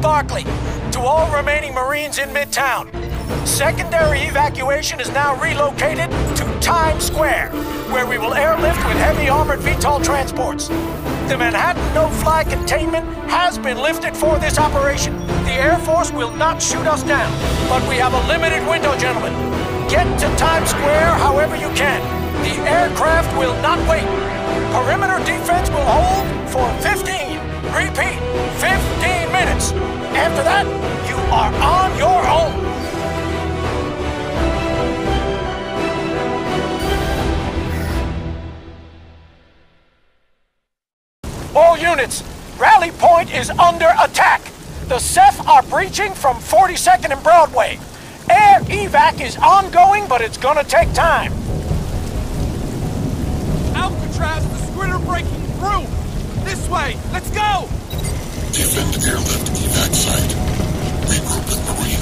Barclay. To all remaining Marines in Midtown. Secondary evacuation is now relocated to Times Square, where we will airlift with heavy armored VTOL transports. The Manhattan no-fly containment has been lifted for this operation. The Air Force will not shoot us down, but we have a limited window, gentlemen. Get to Times Square however you can. The aircraft will not wait. Perimeter defense will hold for 15, The Ceph are breaching from 42nd and Broadway. Air evac is ongoing, but it's gonna take time. Alcatraz, the squid are breaking through! This way! Let's go! Defend airlift evac site. Regroup with Marines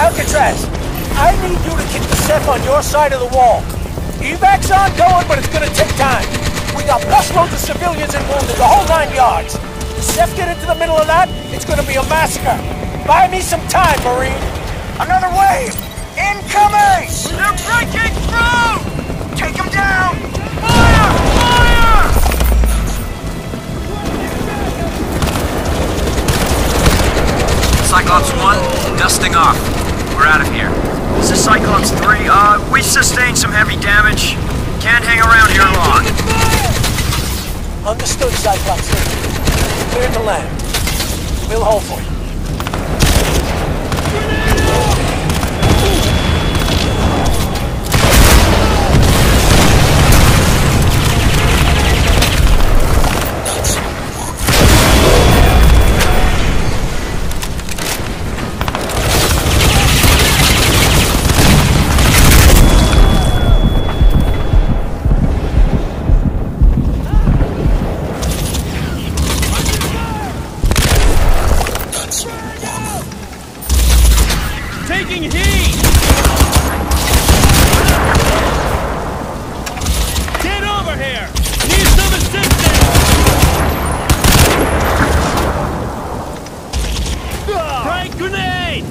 Alcatraz, I need you to keep the Ceph on your side of the wall. Evac's ongoing, but it's gonna take time. We got busloads of civilians and wounded, the whole nine yards. The Ceph get into the middle of that, it's gonna be a massacre. Buy me some time, Marine. Another wave! Incoming! This is Cyclops 3. Uh, we sustained some heavy damage. Can't hang around here long. Understood, Cyclops. Clear to land. We'll hold for you. Taking heat! Get over here! Need some assistance! Frag grenade!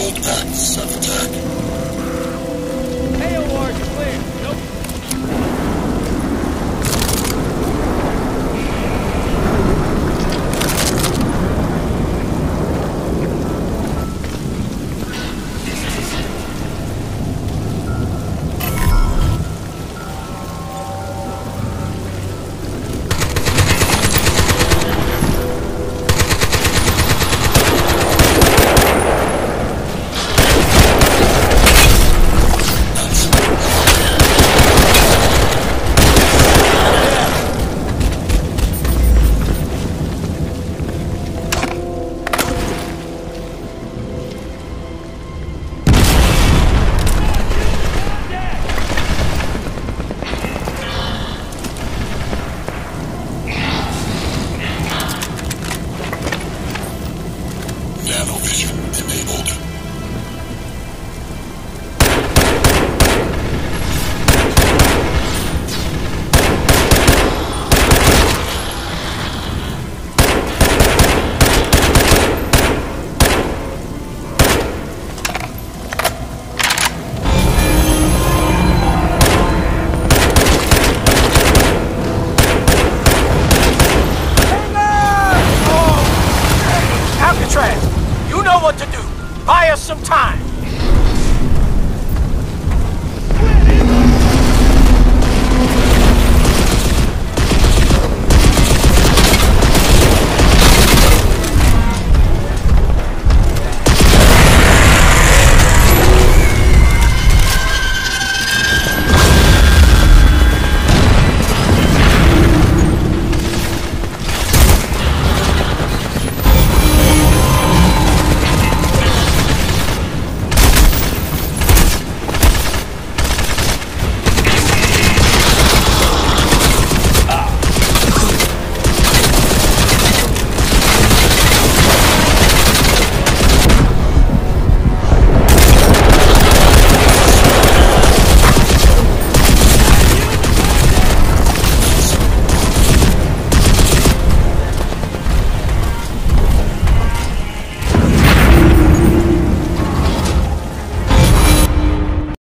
Hold back, self attack. Some time.